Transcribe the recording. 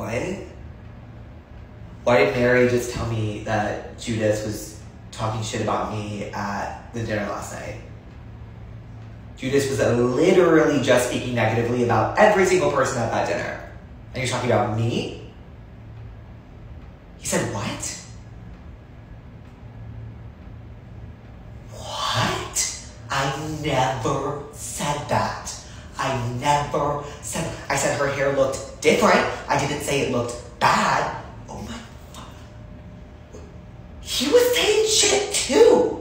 what? Why did Mary just tell me that Judas was talking shit about me at the dinner last night? Judas was literally just speaking negatively about every single person at that dinner. And you're talking about me? He said, What? What? I never said that. I never said. I said her hair looked different. I didn't say it looked bad. Oh my. He was saying shit too.